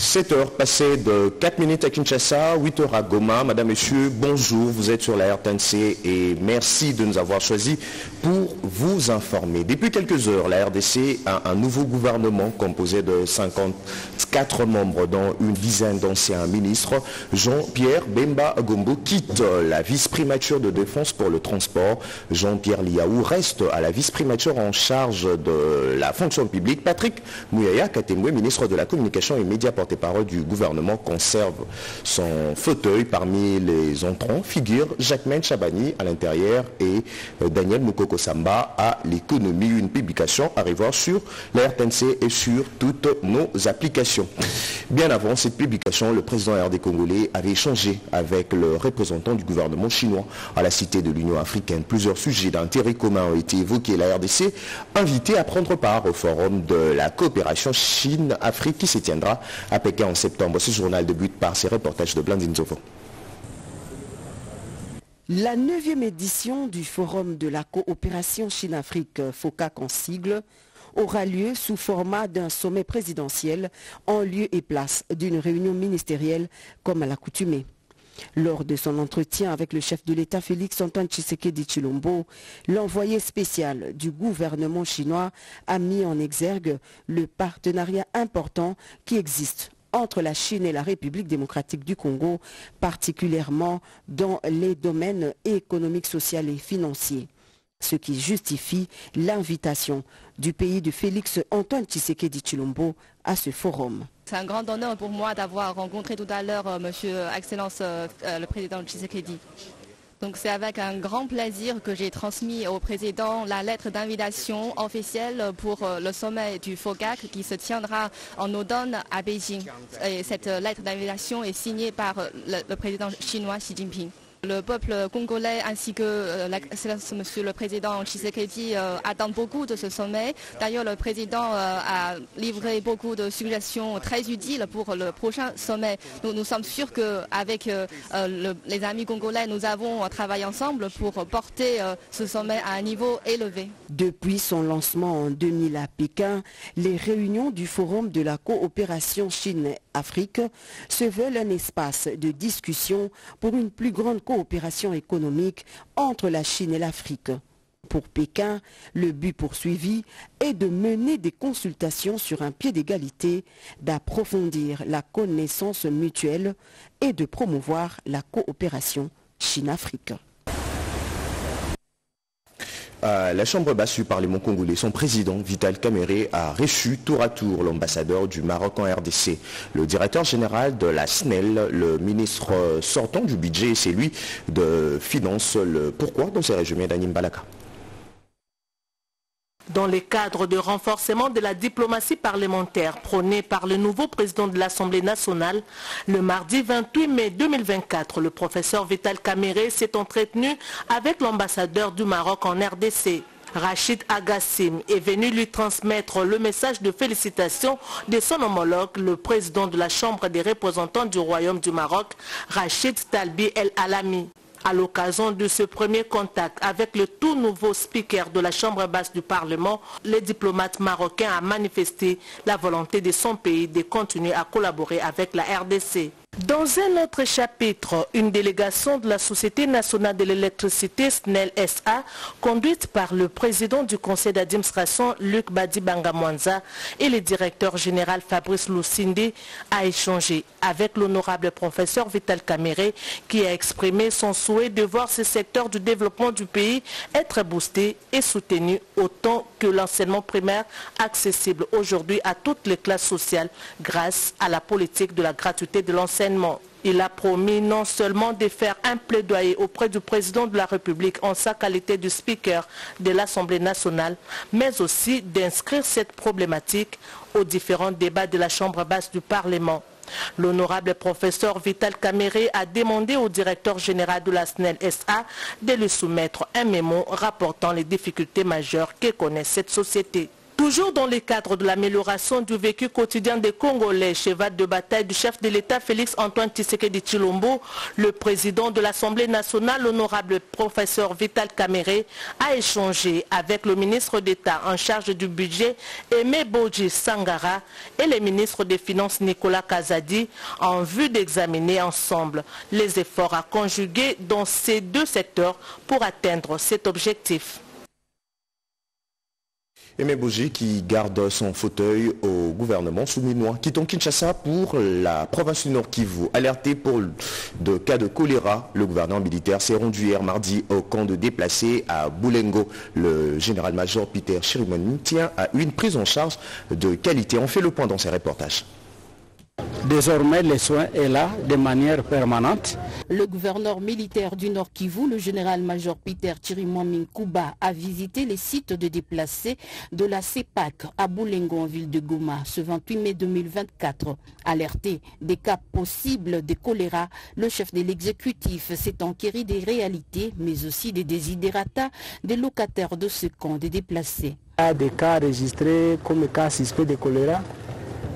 7 heures passées de 4 minutes à Kinshasa, 8 heures à Goma. Madame, Monsieur, bonjour, vous êtes sur la RTNC et merci de nous avoir choisis pour vous informer. Depuis quelques heures, la RDC a un nouveau gouvernement composé de 54 membres, dont une dizaine d'anciens ministres. Jean-Pierre Bemba Gombo quitte la vice-primature de défense pour le transport. Jean-Pierre Liaou reste à la vice-primature en charge de la fonction publique. Patrick Mouyaya Katemwe, ministre de la Communication et Médias porte parole du gouvernement conserve son fauteuil. Parmi les entrants figurent Jacqueline Chabani à l'intérieur et euh, Daniel Moukoko Samba à l'économie. Une publication à revoir sur la RTNC et sur toutes nos applications. Bien avant cette publication, le président RD congolais avait échangé avec le représentant du gouvernement chinois à la cité de l'Union africaine. Plusieurs sujets d'intérêt commun ont été évoqués. La RDC invitée à prendre part au forum de la coopération Chine-Afrique qui se tiendra à En septembre. Ce journal par ses reportages de Blandine. La neuvième édition du Forum de la coopération Chine-Afrique, FOCAC en sigle, aura lieu sous format d'un sommet présidentiel en lieu et place d'une réunion ministérielle comme à l'accoutumée. Lors de son entretien avec le chef de l'État Félix Antoine Tshisekedi Chilombo, l'envoyé spécial du gouvernement chinois a mis en exergue le partenariat important qui existe entre la Chine et la République démocratique du Congo, particulièrement dans les domaines économiques, sociaux et financiers ce qui justifie l'invitation du pays de Félix Antoine Tshisekedi Chilombo à ce forum. C'est un grand honneur pour moi d'avoir rencontré tout à l'heure euh, Monsieur euh, Excellence euh, le Président Tshisekedi. Donc c'est avec un grand plaisir que j'ai transmis au Président la lettre d'invitation officielle pour le sommet du FOGAC qui se tiendra en automne à Beijing. Et cette lettre d'invitation est signée par le Président chinois Xi Jinping. Le peuple congolais ainsi que euh, Monsieur le Président Tshisekedi euh, attendent beaucoup de ce sommet. D'ailleurs, le Président euh, a livré beaucoup de suggestions très utiles pour le prochain sommet. Nous, sommes sûrs qu'avec les amis congolais, nous avons travaillé ensemble pour porter ce sommet à un niveau élevé. Depuis son lancement en 2000 à Pékin, les réunions du Forum de la coopération Chine-Afrique se veulent un espace de discussion pour une plus grande coopération économique entre la Chine et l'Afrique. Pour Pékin, le but poursuivi est de mener des consultations sur un pied d'égalité, d'approfondir la connaissance mutuelle et de promouvoir la coopération Chine-Afrique la Chambre basse du Parlement congolais, son président Vital Kamere a reçu tour à tour l'ambassadeur du Maroc en RDC, le directeur général de la SNEL, le ministre sortant du budget et c'est lui de Finances. Le pourquoi dans ces résumés d'Anim Balaka dans le cadre de renforcement de la diplomatie parlementaire prônée par le nouveau président de l'Assemblée nationale, le mardi 28 mai 2024, le professeur Vital Kamere s'est entretenu avec l'ambassadeur du Maroc en RDC. Rachid Agassim est venu lui transmettre le message de félicitations de son homologue, le président de la Chambre des représentants du Royaume du Maroc, Rachid Talbi El Alami. À l'occasion de ce premier contact avec le tout nouveau speaker de la Chambre basse du Parlement, le diplomate marocain a manifesté la volonté de son pays de continuer à collaborer avec la RDC. Dans un autre chapitre, une délégation de la Société nationale de l'électricité SNEL SA, conduite par le président du conseil d'administration Luc Badi Bangamwanza et le directeur général Fabrice Lucindi, a échangé avec l'honorable professeur Vital Kamere qui a exprimé son souhait de voir ce secteur du développement du pays être boosté et soutenu autant que l'enseignement primaire accessible aujourd'hui à toutes les classes sociales grâce à la politique de la gratuité de l'enseignement il a promis non seulement de faire un plaidoyer auprès du président de la République en sa qualité de speaker de l'Assemblée nationale, mais aussi d'inscrire cette problématique aux différents débats de la Chambre basse du Parlement. L'honorable professeur Vital Caméré a demandé au directeur général de la SNEL SA de lui soumettre un mémo rapportant les difficultés majeures que connaît cette société. Toujours dans le cadre de l'amélioration du vécu quotidien des Congolais, cheval de bataille du chef de l'État Félix Antoine Tshisekedi Chilombo, le président de l'Assemblée nationale, l'honorable professeur Vital Kamere, a échangé avec le ministre d'État en charge du budget Aimé Boji Sangara et le ministre des Finances Nicolas Kazadi en vue d'examiner ensemble les efforts à conjuguer dans ces deux secteurs pour atteindre cet objectif. Aimé qui garde son fauteuil au gouvernement souminois. Quittons Kinshasa pour la province du Nord Kivu. Alerté pour de cas de choléra, le gouvernement militaire s'est rendu hier mardi au camp de déplacés à Boulengo. Le général-major Peter Chirimoni tient à une prise en charge de qualité. On fait le point dans ses reportages. Désormais, les soins est là de manière permanente. Le gouverneur militaire du Nord Kivu, le général-major Peter Chirimwami Kuba, a visité les sites de déplacés de la CEPAC à Boulengo en ville de Goma ce 28 mai 2024. Alerté des cas possibles de choléra, le chef de l'exécutif s'est enquéri des réalités, mais aussi des désidératas des locataires de ce camp des déplacés. Il y a des cas enregistrés comme cas suspects de choléra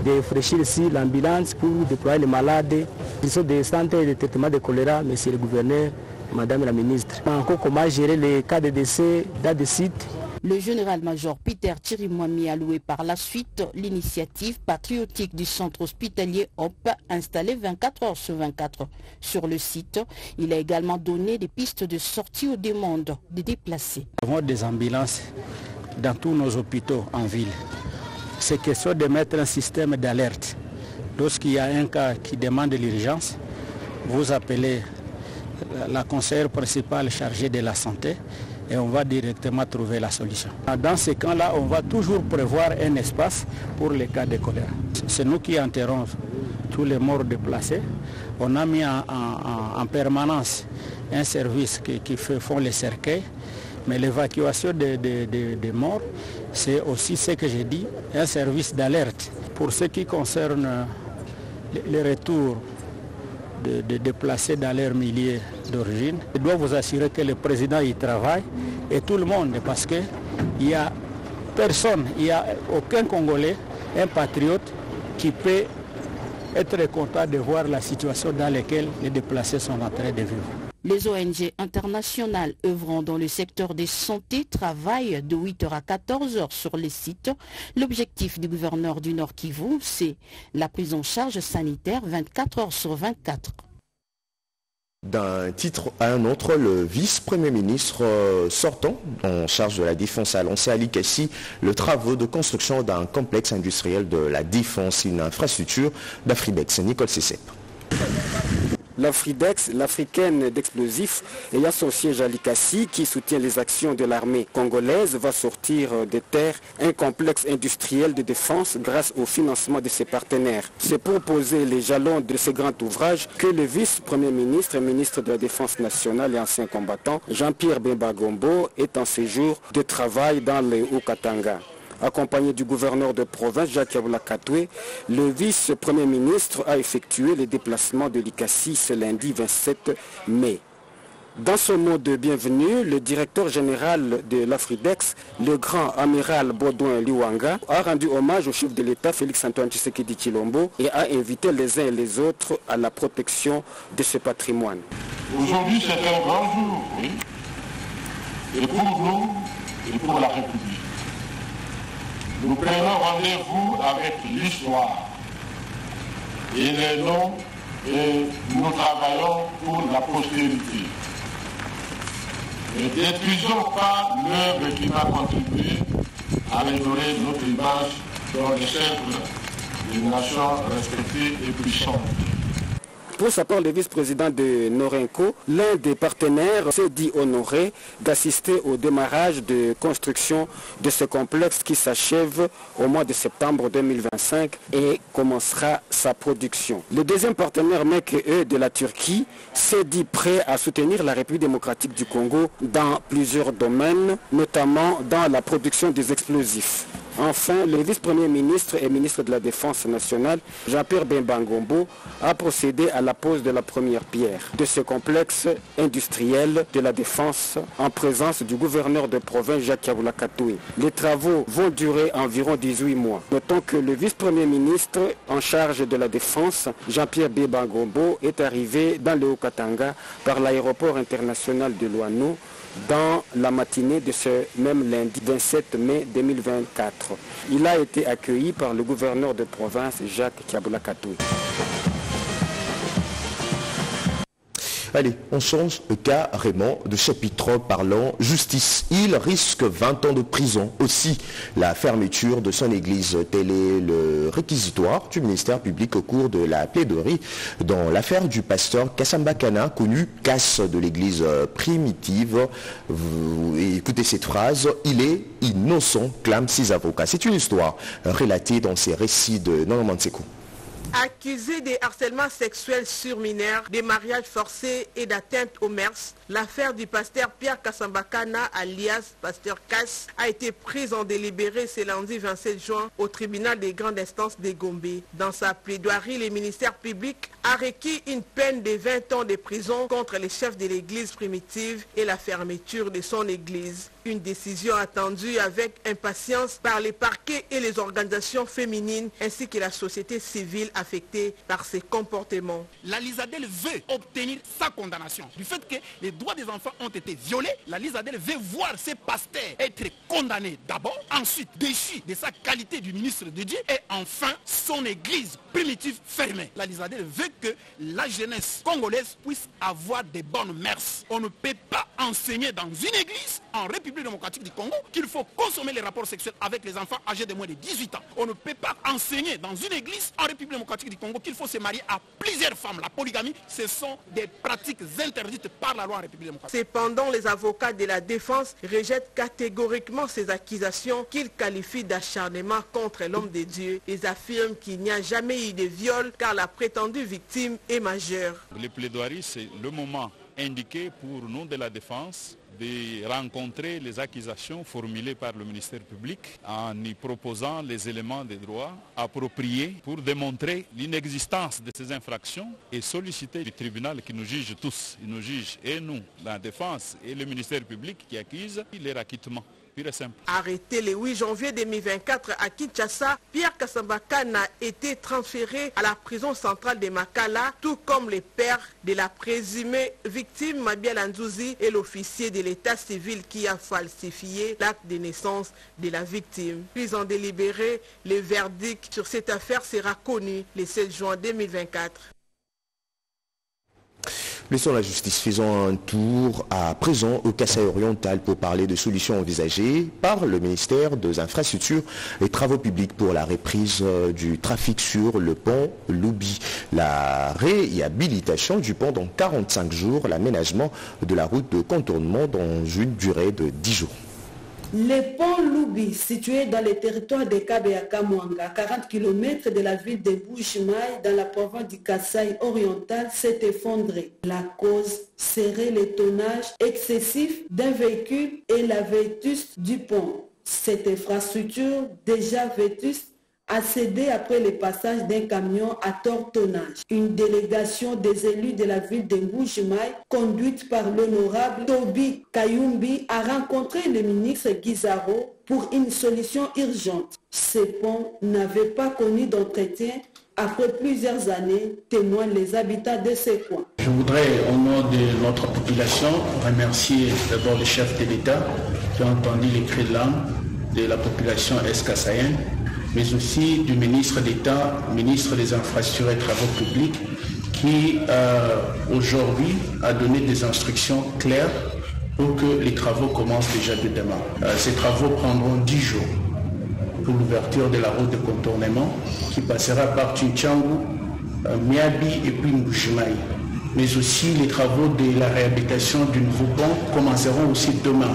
de fraîchir ici l'ambulance pour déployer les malades. Ils sont des centres de traitement de choléra, monsieur le gouverneur, madame la ministre. Encore comment gérer les cas de décès dans des sites? Le général-major Peter Chirimwami a loué par la suite l'initiative patriotique du centre hospitalier HOP installé 24 heures sur 24 sur le site. Il a également donné des pistes de sortie aux demandes des déplacés. Nous avons des ambulances dans tous nos hôpitaux en ville c'est question de mettre un système d'alerte. Lorsqu'il y a un cas qui demande l'urgence, vous appelez la conseillère principale chargée de la santé et on va directement trouver la solution. Dans ces cas-là, on va toujours prévoir un espace pour les cas de choléra. C'est nous qui enterrons tous les morts déplacés. On a mis en, permanence un service qui, fait, font les cercueils, mais l'évacuation des morts, c'est aussi ce que j'ai dit, un service d'alerte. Pour ce qui concerne les retours de, déplacés dans leur milieu d'origine, je dois vous assurer que le président y travaille et tout le monde, parce qu'il n'y a personne, il n'y a aucun Congolais, un patriote qui peut être content de voir la situation dans laquelle les déplacés sont en train de vivre. Les ONG internationales œuvrant dans le secteur des santé travaillent de 8h à 14h sur les sites. L'objectif du gouverneur du Nord Kivu, c'est la prise en charge sanitaire 24 h sur 24. D'un titre à un autre, le vice-premier ministre euh, sortant en charge de la défense a lancé à Likassi le travaux de construction d'un complexe industriel de la défense, une infrastructure d'Afridex. Nicole Cessep. L'Afridex, l'africaine d'explosifs, ayant son siège à qui soutient les actions de l'armée congolaise, va sortir des terres un complexe industriel de défense grâce au financement de ses partenaires. C'est pour poser les jalons de ce grand ouvrage que le vice-premier ministre et ministre de la Défense nationale et ancien combattant, Jean-Pierre Bemba Gombo, est en séjour de travail dans le Haut-Katanga. Accompagné du gouverneur de province, Jacques Katoué, le vice-premier ministre a effectué les déplacements de l'ICASI ce lundi 27 mai. Dans son nom de bienvenue, le directeur général de l'Afridex, le grand amiral Baudouin Liwanga, a rendu hommage au chef de l'État Félix Antoine Tshisekedi Chilombo et a invité les uns et les autres à la protection de ce patrimoine. Aujourd'hui, c'est un grand jour, oui, et pour nous, et pour la République. Nous prenons rendez-vous avec l'histoire et les noms et nous travaillons pour la postérité. Ne détruisons pas l'œuvre qui va contribuer à améliorer notre image dans les cercles des nations respectées et puissantes. Pour sa part, le vice-président de Norenco, l'un des partenaires s'est dit honoré d'assister au démarrage de construction de ce complexe qui s'achève au mois de septembre 2025 et commencera sa production. Le deuxième partenaire MEC de la Turquie s'est dit prêt à soutenir la République démocratique du Congo dans plusieurs domaines, notamment dans la production des explosifs. Enfin, le vice-premier ministre et ministre de la Défense nationale, Jean-Pierre Bembangombo, a procédé à la pose de la première pierre de ce complexe industriel de la défense en présence du gouverneur de province Jacques Katoui. Les travaux vont durer environ 18 mois. Notons que le vice-premier ministre en charge de la défense, Jean-Pierre Bembangombo, est arrivé dans le Haut-Katanga par l'aéroport international de Loano dans la matinée de ce même lundi 27 mai 2024. Il a été accueilli par le gouverneur de province Jacques Kiaboulakatoui. Allez, on change carrément de chapitre parlant justice. Il risque 20 ans de prison. Aussi, la fermeture de son église. Tel est le réquisitoire du ministère public au cours de la plaidoirie dans l'affaire du pasteur Kassamba Kana, connu casse de l'église primitive. Écoutez cette phrase. Il est innocent, clament six avocats. C'est une histoire relatée dans ces récits de Norman Accusé des harcèlements sexuels sur mineurs, des mariages forcés et d'atteinte aux mœurs, l'affaire du pasteur Pierre Kassambakana, alias pasteur Kass, a été prise en délibéré ce lundi 27 juin au tribunal des grandes instances de Gombe. Dans sa plaidoirie, le ministère public a requis une peine de 20 ans de prison contre les chefs de l'église primitive et la fermeture de son église. Une décision attendue avec impatience par les parquets et les organisations féminines ainsi que la société civile affectée par ces comportements. La Lisadelle veut obtenir sa condamnation. Du fait que les droits des enfants ont été violés, la Lisadelle veut voir ses pasteurs être condamnés d'abord, ensuite déchus de sa qualité du ministre de Dieu et enfin son église primitive fermée. La Lisadelle veut que la jeunesse congolaise puisse avoir des bonnes mœurs. On ne peut pas enseigner dans une église en République démocratique du Congo qu'il faut consommer les rapports sexuels avec les enfants âgés de moins de 18 ans. On ne peut pas enseigner dans une église en République démocratique du Congo qu'il faut se marier à plusieurs femmes. La polygamie, ce sont des pratiques interdites par la loi République démocratique. Cependant, les avocats de la défense rejettent catégoriquement ces accusations qu'ils qualifient d'acharnement contre l'homme de Dieu. Ils affirment qu'il n'y a jamais eu de viol car la prétendue victime est majeure. Les plaidoiries, c'est le moment indiqué pour nous de la défense de rencontrer les accusations formulées par le ministère public en y proposant les éléments de droit appropriés pour démontrer l'inexistence de ces infractions et solliciter le tribunal qui nous juge tous, il nous juge et nous, la défense et le ministère public qui accuse les Arrêté le 8 janvier 2024 à Kinshasa, Pierre Kassambakana a été transféré à la prison centrale de Makala, tout comme les pères de la présumée victime Mabia Landouzi et l'officier de l'état civil qui a falsifié l'acte de naissance de la victime. Puis en délibéré, le verdict sur cette affaire sera connu le 7 juin 2024. Laissons la justice, faisons un tour à présent au Kassai oriental pour parler de solutions envisagées par le ministère des Infrastructures et Travaux publics pour la reprise du trafic sur le pont Loubi. La réhabilitation du pont dans 45 jours, l'aménagement de la route de contournement dans une durée de 10 jours. Le pont Loubi, situé dans le territoire de Kabeaka Mwanga, 40 km de la ville de Bouchimaï, dans la province du Kassai oriental, s'est effondré. La cause serait le tonnage excessif d'un véhicule et la vétuste du pont. Cette infrastructure déjà vétuste a cédé après le passage d'un camion à tort tonnage. Une délégation des élus de la ville de Mboujimaï, conduite par l'honorable Toby Kayumbi, a rencontré le ministre Guizaro pour une solution urgente. Ce pont n'avait pas connu d'entretien après plusieurs années, témoignent les habitants de ces coins. Je voudrais, au nom de notre population, remercier d'abord le chef de l'État qui a entendu les cris de de la population escassaïenne mais aussi du ministre d'État, ministre des Infrastructures et Travaux publics, qui euh, aujourd'hui a donné des instructions claires pour que les travaux commencent déjà de demain. Euh, ces travaux prendront 10 jours pour l'ouverture de la route de contournement qui passera par Tchinchangu, euh, Miabi et puis Mbujimaï. Mais aussi les travaux de la réhabilitation du nouveau pont commenceront aussi demain.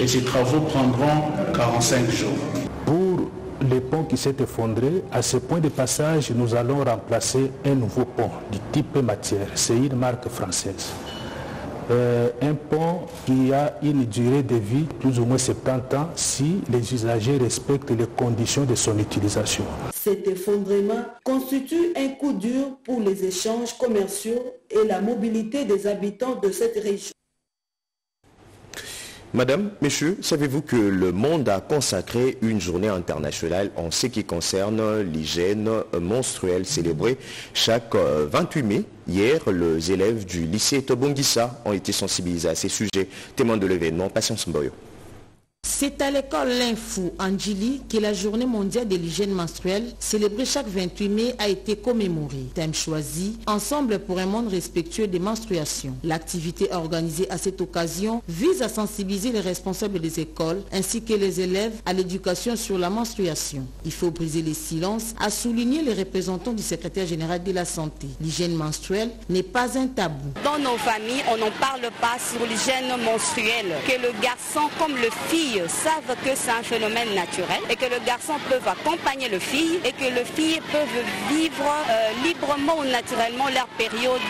Et ces travaux prendront 45 jours le pont qui s'est effondré, à ce point de passage, nous allons remplacer un nouveau pont du type matière. C'est une marque française. euh, un pont qui a une durée de vie plus ou moins 70 ans si les usagers respectent les conditions de son utilisation. Cet effondrement constitue un coup dur pour les échanges commerciaux et la mobilité des habitants de cette région. Madame, Messieurs, savez-vous que le monde a consacré une journée internationale en ce qui concerne l'hygiène menstruelle célébrée chaque 28 mai? Hier, les élèves du lycée Tobongissa ont été sensibilisés à ces sujets. Témoin de l'événement, Patience Mboyo. C'est à l'école L'Info Angili que la journée mondiale de l'hygiène menstruelle, célébrée chaque 28 mai, a été commémorée. Thème choisi, Ensemble pour un monde respectueux des menstruations. L'activité organisée à cette occasion vise à sensibiliser les responsables des écoles ainsi que les élèves à l'éducation sur la menstruation. Il faut briser les silences, a souligné les représentants du secrétaire général de la santé. L'hygiène menstruelle n'est pas un tabou. Dans nos familles, on n'en parle pas sur l'hygiène menstruelle. Que le garçon comme le fille savent que c'est un phénomène naturel et que le garçon peut accompagner le fille et que le fille peuvent vivre euh, librement ou naturellement leur période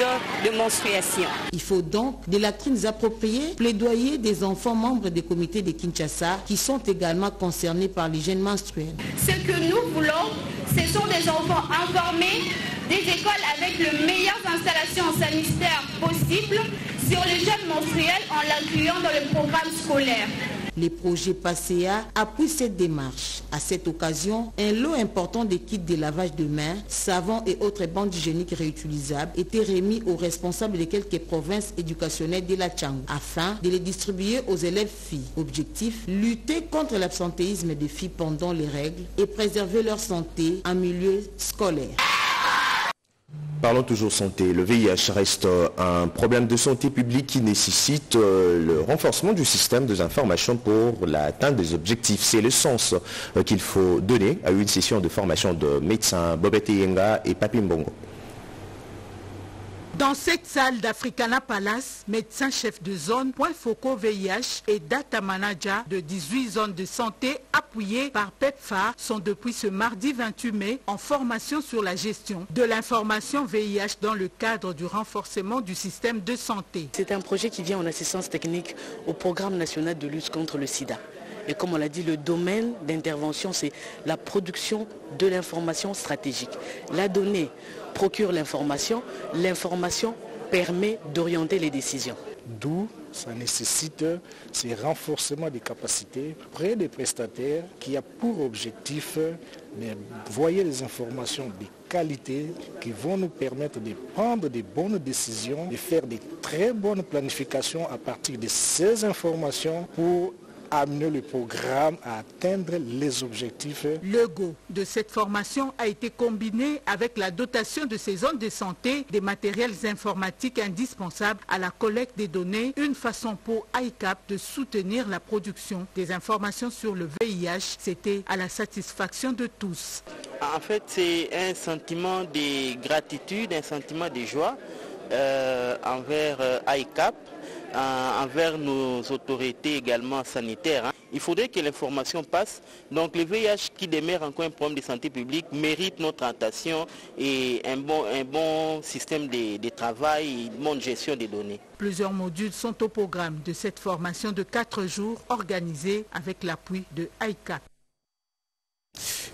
de menstruation. Il faut donc des latrines appropriées, plaidoyer des enfants membres des comités de Kinshasa qui sont également concernés par l'hygiène menstruelle. Ce que nous voulons, ce sont des enfants informés, des écoles avec les meilleures installations sanitaires possibles sur l'hygiène menstruelle en l'incluant dans le programme scolaire. Les projets PASSEA appuient cette démarche. À cette occasion, un lot important de kits de lavage de mains, savons et autres bandes hygiéniques réutilisables étaient remis aux responsables de quelques provinces éducationnelles de la Tchang afin de les distribuer aux élèves filles. Objectif, lutter contre l'absentéisme des filles pendant les règles et préserver leur santé en milieu scolaire. Parlons toujours santé. Le VIH reste un problème de santé publique qui nécessite euh, le renforcement du système des informations pour l'atteinte des objectifs. C'est le sens euh, qu'il faut donner à une session de formation de médecins Bobette Yenga et Papi Mbongo. Dans cette salle d'Africana Palace, médecin chef de zone, point focaux VIH et data manager de 18 zones de santé appuyés par PEPFAR sont depuis ce mardi 28 mai en formation sur la gestion de l'information VIH dans le cadre du renforcement du système de santé. C'est un projet qui vient en assistance technique au programme national de lutte contre le sida. Et comme on l'a dit, le domaine d'intervention, c'est la production de l'information stratégique. La donnée procure l'information, l'information permet d'orienter les décisions. D'où ça nécessite ce renforcement des capacités près des prestataires qui a pour objectif de voyer les informations de qualité qui vont nous permettre de prendre des bonnes décisions, de faire des très bonnes planifications à partir de ces informations pour amener le programme à atteindre les objectifs. Le go de cette formation a été combiné avec la dotation de ces zones de santé des matériels informatiques indispensables à la collecte des données, une façon pour ICAP de soutenir la production des informations sur le VIH. C'était à la satisfaction de tous. En fait, c'est un sentiment de gratitude, un sentiment de joie euh, envers euh, ICAP envers nos autorités également sanitaires. Hein. Il faudrait que l'information passe. Donc le VIH qui demeure encore un problème de santé publique mérite notre attention et un bon, système de, de travail et une bonne gestion des données. Plusieurs modules sont au programme de cette formation de 4 jours organisée avec l'appui de ICAP.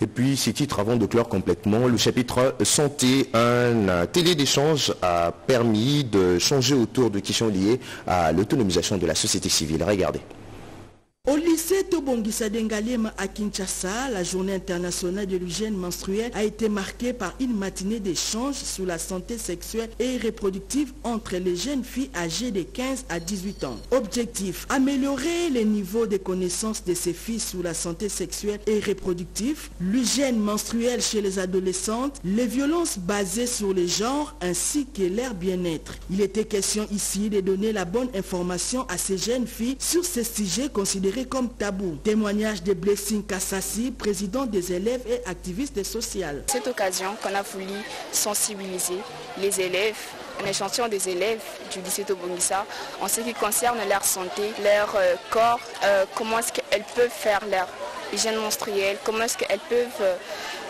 Et puis, ces titres avant de clore complètement, le chapitre santé, un télé d'échange a permis de changer autour de questions liées à l'autonomisation de la société civile. Regardez. Au lycée Tobongisa Dengalema à Kinshasa, la journée internationale de l'hygiène menstruelle a été marquée par une matinée d'échange sur la santé sexuelle et reproductive entre les jeunes filles âgées de 15 à 18 ans. Objectif, améliorer les niveaux de connaissances de ces filles sur la santé sexuelle et reproductive, l'hygiène menstruelle chez les adolescentes, les violences basées sur le genre ainsi que leur bien-être. Il était question ici de donner la bonne information à ces jeunes filles sur ces sujets considérés comme tabou. Témoignage de Blessing Kassassi, président des élèves et activiste social. Cette occasion qu'on a voulu sensibiliser les élèves un échantillon des élèves du lycée Tobongissa en ce qui concerne leur santé, leur euh, corps, euh, comment est-ce qu'elles peuvent faire leur hygiène menstruelle, comment est-ce qu'elles peuvent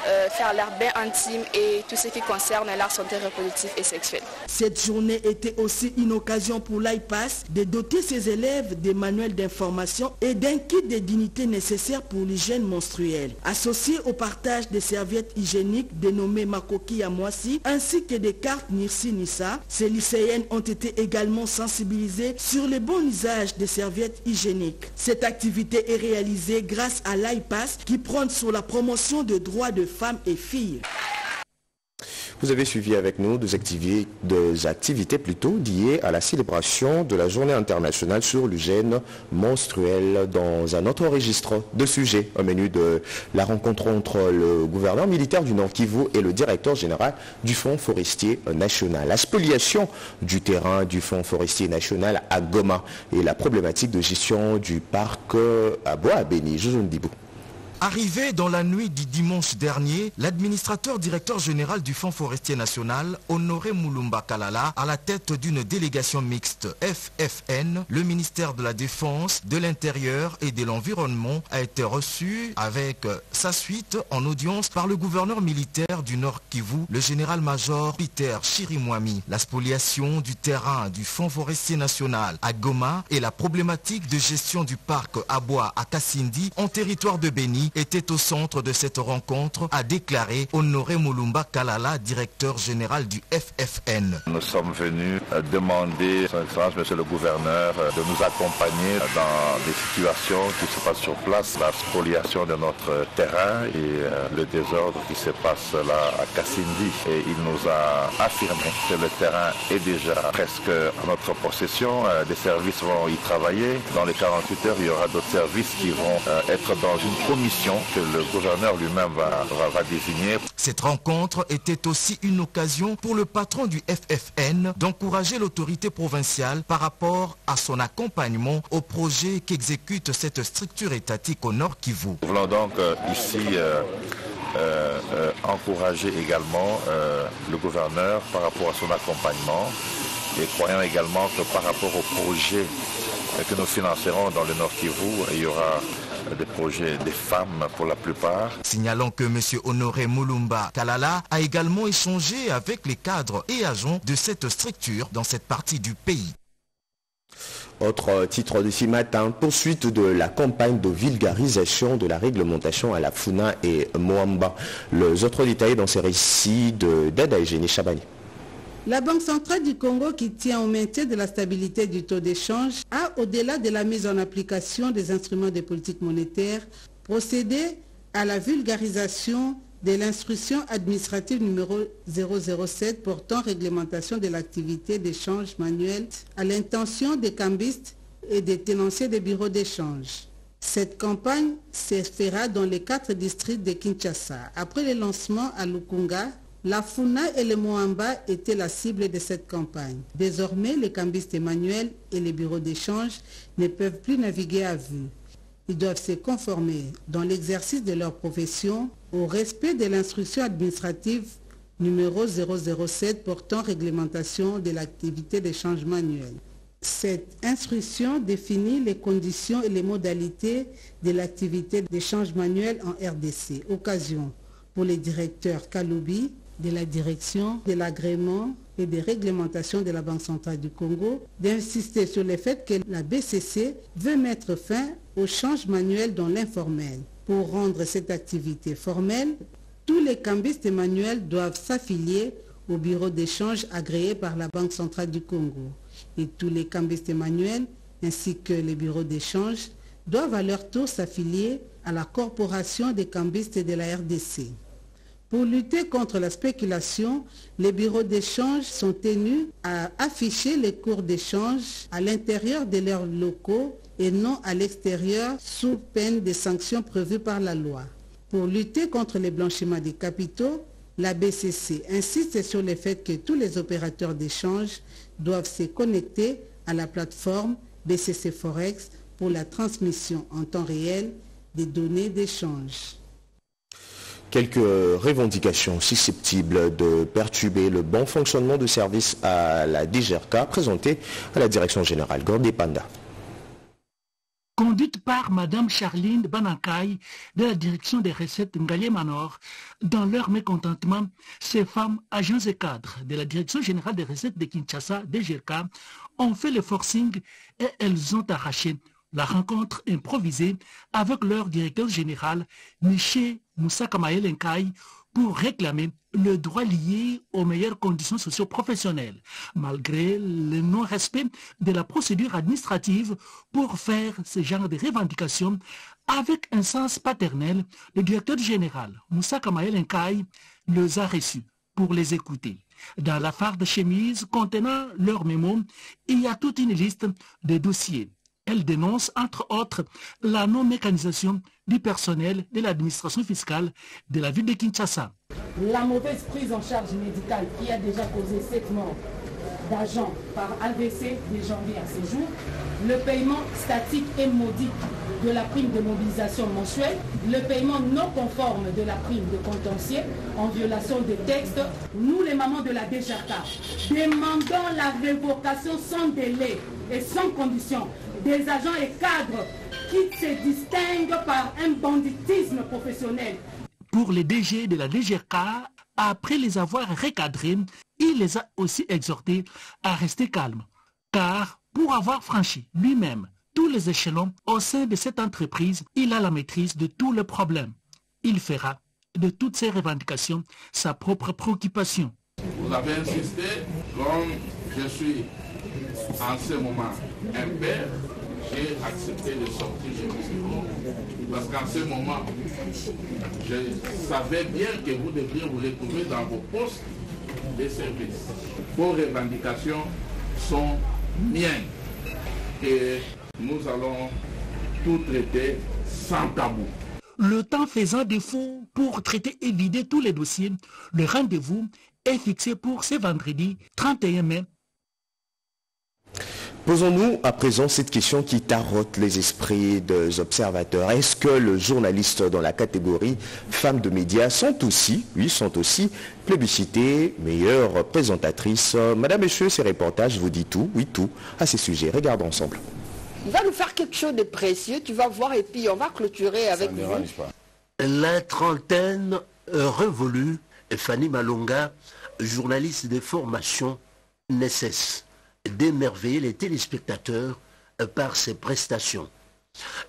euh, faire leur bain intime et tout ce qui concerne leur santé reproductive et sexuelle. Cette journée était aussi une occasion pour l'IPAS de doter ses élèves des manuels d'information et d'un kit de dignité nécessaire pour l'hygiène menstruelle. Associé au partage des serviettes hygiéniques dénommées Makoki Amwasi ainsi que des cartes Nirsi Nissa, ces lycéennes ont été également sensibilisées sur le bon usage des serviettes hygiéniques. Cette activité est réalisée grâce à l'IPAS qui prône sur la promotion des droits de femmes et filles. Vous avez suivi avec nous des activités, plutôt liées à la célébration de la journée internationale sur l'hygiène menstruelle dans un autre registre de sujets au menu de la rencontre entre le gouverneur militaire du Nord Kivu et le directeur général du Fonds forestier national. La spoliation du terrain du Fonds forestier national à Goma et la problématique de gestion du parc à Bois-Béni. Arrivé dans la nuit du dimanche dernier, l'administrateur directeur général du Fonds forestier national, Honoré Moulumba Kalala, à la tête d'une délégation mixte FFN, le ministère de la Défense, de l'Intérieur et de l'Environnement, a été reçu avec sa suite en audience par le gouverneur militaire du Nord Kivu, le général-major Peter Chirimwami. La spoliation du terrain du Fonds forestier national à Goma et la problématique de gestion du parc Abois à Kassindi en territoire de Béni était au centre de cette rencontre, a déclaré Honoré Moulumba Kalala, directeur général du FFN. Nous sommes venus euh, demander, Son Excellence, Monsieur le Gouverneur, euh, de nous accompagner dans des situations qui se passent sur place, la spoliation de notre terrain et euh, le désordre qui se passe là à Kassindi. Et il nous a affirmé que le terrain est déjà presque à notre possession. Des services vont y travailler. Dans les 48 heures, il y aura d'autres services qui vont être dans une commission que le gouverneur lui-même va, désigner. Cette rencontre était aussi une occasion pour le patron du FFN d'encourager l'autorité provinciale par rapport à son accompagnement au projet qu'exécute cette structure étatique au Nord Kivu. Nous voulons donc euh, ici euh, euh, encourager également le gouverneur par rapport à son accompagnement et croyant également que par rapport au projet que nous financerons dans le Nord Kivu, il y aura des projets des femmes pour la plupart. Signalons que M. Honoré Moulumba Kalala a également échangé avec les cadres et agents de cette structure dans cette partie du pays. Autre titre de ce matin, poursuite de la campagne de vulgarisation de la réglementation à la Funa et Moamba. Les autres détails dans ces récits d'Ada Eugénie Chabani. La Banque centrale du Congo, qui tient au maintien de la stabilité du taux d'échange, a, au-delà de la mise en application des instruments de politique monétaire, procédé à la vulgarisation de l'instruction administrative numéro 007 portant réglementation de l'activité d'échange manuel à l'intention des cambistes et des tenanciers des bureaux d'échange. Cette campagne se fera dans les quatre districts de Kinshasa. Après le lancement à Lukunga, la Funa et le Moamba étaient la cible de cette campagne. Désormais, les cambistes manuels et les bureaux d'échange ne peuvent plus naviguer à vue. Ils doivent se conformer dans l'exercice de leur profession au respect de l'instruction administrative numéro 007 portant réglementation de l'activité d'échange manuel. Cette instruction définit les conditions et les modalités de l'activité d'échange manuel en RDC. Occasion pour les directeurs Kaloubi, de la direction de l'agrément et des réglementations de la Banque centrale du Congo d'insister sur le fait que la BCC veut mettre fin au change manuel dans l'informel. Pour rendre cette activité formelle, tous les cambistes manuels doivent s'affilier au bureau d'échange agréé par la Banque centrale du Congo. Et tous les cambistes manuels ainsi que les bureaux d'échange doivent à leur tour s'affilier à la Corporation des cambistes de la RDC. Pour lutter contre la spéculation, les bureaux d'échange sont tenus à afficher les cours d'échange à l'intérieur de leurs locaux et non à l'extérieur sous peine de sanctions prévues par la loi. Pour lutter contre les blanchiments des capitaux, la BCC insiste sur le fait que tous les opérateurs d'échange doivent se connecter à la plateforme BCC Forex pour la transmission en temps réel des données d'échange quelques revendications susceptibles de perturber le bon fonctionnement du service à la DGRK présentées à la Direction générale Gordé Panda. conduite par Mme Charline Banankai de la direction des recettes Ngalier Manor. Dans leur mécontentement, ces femmes, agents et cadres de la direction générale des recettes de Kinshasa, DGRK, ont fait le forcing et elles ont arraché la rencontre improvisée avec leur directeur général, Miché Moussa Kamael Nkai, pour réclamer le droit lié aux meilleures conditions socio-professionnelles, malgré le non-respect de la procédure administrative pour faire ce genre de revendications avec un sens paternel, le directeur général, Moussa Kamael Nkai, les a reçus pour les écouter. Dans la farde chemise contenant leur mémo, il y a toute une liste de dossiers. Elle dénonce, entre autres, la non-mécanisation du personnel de l'administration fiscale de la ville de Kinshasa. La mauvaise prise en charge médicale qui a déjà causé sept morts d'agents par AVC de janvier à ce jour, le paiement statique et maudit de la prime de mobilisation mensuelle, le paiement non conforme de la prime de contentieux en violation des textes, nous les mamans de la DGRK demandons la révocation sans délai et sans condition des agents et cadres qui se distinguent par un banditisme professionnel. Pour les DG de la DGRK, après les avoir recadrés, il les a aussi exhortés à rester calmes. Car pour avoir franchi lui-même tous les échelons au sein de cette entreprise, il a la maîtrise de tous les problèmes. Il fera de toutes ces revendications sa propre préoccupation. Vous avez insisté, comme je suis en ce moment un père, j'ai accepté de sortir de mon bureau parce qu'en ce moment, je savais bien que vous deviez vous retrouver dans vos postes de service. Vos revendications sont miennes et nous allons tout traiter sans tabou. Le temps faisant défaut pour traiter et vider tous les dossiers, le rendez-vous est fixé pour ce vendredi 31 mai Posons-nous à présent cette question qui tarote les esprits des observateurs. Est-ce que les journalistes dans la catégorie femmes de médias sont aussi, oui, sont aussi plébiscités, meilleures présentatrices? Madame, Messieurs, ces reportages vous dit tout, oui, tout, à ces sujets. Regardons ensemble. Il va nous faire quelque chose de précieux, tu vas voir, et puis on va clôturer avec vous. La trentaine révolue, Fanny Malonga, journaliste de formation, ne cesse d'émerveiller les téléspectateurs par ses prestations.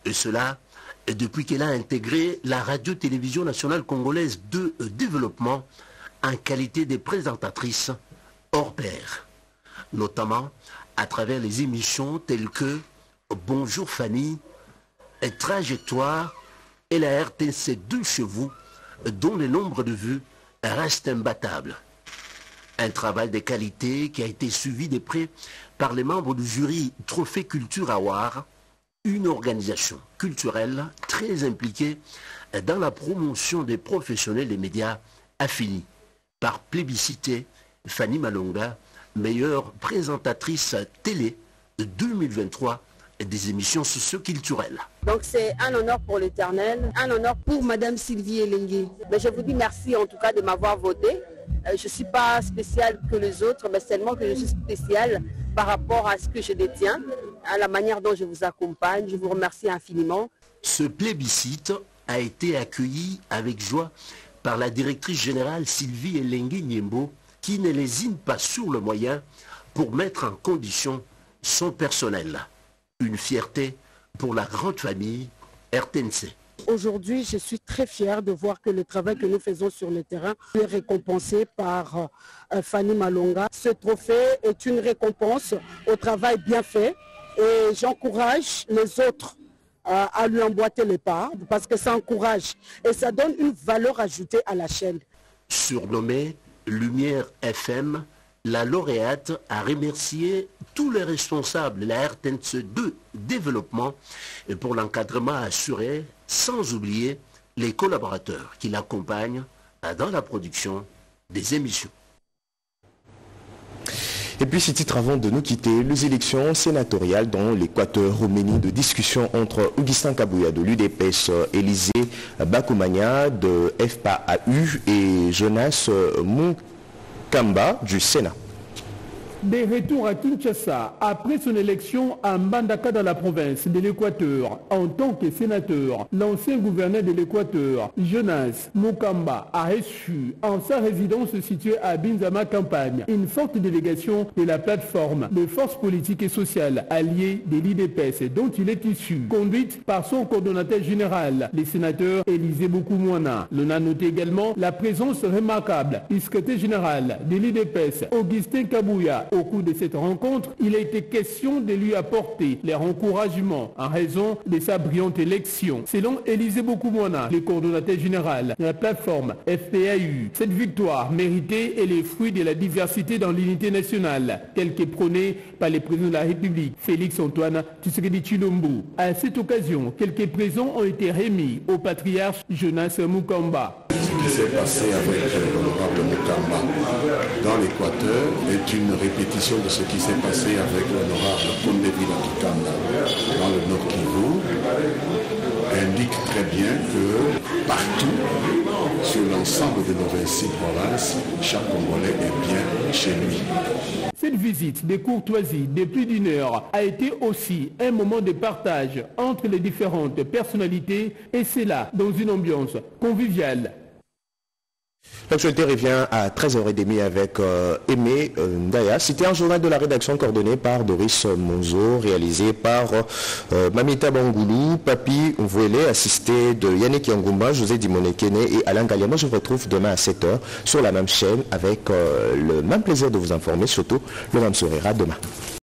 Et cela depuis qu'elle a intégré la radio-télévision nationale congolaise de développement en qualité de présentatrice hors pair, notamment à travers les émissions telles que Bonjour Fanny, Trajectoire et la RTC 2 chez vous, dont le nombre de vues reste imbattable. Un travail de qualité qui a été suivi de près par les membres du jury Trophée Culture Award, une organisation culturelle très impliquée dans la promotion des professionnels des médias affinis. Par plébiscité, Fanny Malonga, meilleure présentatrice télé de 2023 des émissions socio-culturelles. Donc c'est un honneur pour l'éternel, un honneur pour Madame Sylvie Elengue. Mais je vous dis merci en tout cas de m'avoir voté. Euh, je ne suis pas spéciale que les autres, mais seulement que je suis spéciale par rapport à ce que je détiens, à la manière dont je vous accompagne. Je vous remercie infiniment. Ce plébiscite a été accueilli avec joie par la directrice générale Sylvie Elengue Niembo, qui ne lésine pas sur le moyen pour mettre en condition son personnel. Une fierté pour la grande famille RTNC. Aujourd'hui, je suis très fière de voir que le travail que nous faisons sur le terrain est récompensé par euh, Fanny Malonga. Ce trophée est une récompense au travail bien fait et j'encourage les autres euh, à lui emboîter les pas parce que ça encourage et ça donne une valeur ajoutée à la chaîne. Surnommée Lumière FM, la lauréate a remercié tous les responsables de la RTNC 2 développement pour l'encadrement assuré, sans oublier les collaborateurs qui l'accompagnent dans la production des émissions. Et puis ce titre avant de nous quitter, les élections sénatoriales dans l'Équateur Roménie de discussion entre Augustin Kabouya de l'UDPS, Élysée Bakoumania de FPAU et Jonas Moukamba du Sénat. Des retours à Kinshasa après son élection à Mbandaka dans la province de l'Équateur en tant que sénateur, l'ancien gouverneur de l'Équateur, Jonas Mukamba, a reçu en sa résidence située à Binzama Campagne une forte délégation de la plateforme de forces politiques et sociales alliées de l'IDPS dont il est issu, conduite par son coordonnateur général, le sénateur Élisée Boukoumouana. L'on a noté également la présence remarquable du secrétaire général de l'IDPS, Augustin Kabouya. Au cours de cette rencontre, il a été question de lui apporter les encouragements en raison de sa brillante élection. Selon Élisée Boukoumouana, le coordonnateur général de la plateforme FPAU, cette victoire méritée est le fruit de la diversité dans l'unité nationale, telle que prônée par le président de la République, Félix Antoine Tshisekedi Chilombo. À cette occasion, quelques présents ont été remis au patriarche Jonas Mukamba. Qui s'est passé avec l'honorable Mukamba dans l'Équateur est une répétition de ce qui s'est passé avec l'honorable Kondevila Kikanda dans le Nord Kivu indique très bien que partout, sur l'ensemble de nos 26 provinces, chaque Congolais est bien chez lui. Cette visite de courtoisie de plus d'une heure a été aussi un moment de partage entre les différentes personnalités et c'est là dans une ambiance conviviale. L'actualité revient à 13h30 avec euh, Aimé euh, Ndaya. C'était un journal de la rédaction coordonné par Doris Monzo, réalisé par euh, Mamita Bangoulou, Papi Mvouele, assisté de Yannick Yangumba, José Dimonekene et Alain Gallia. Je vous retrouve demain à 7h sur la même chaîne avec le même plaisir de vous informer, surtout le même sourire. À demain.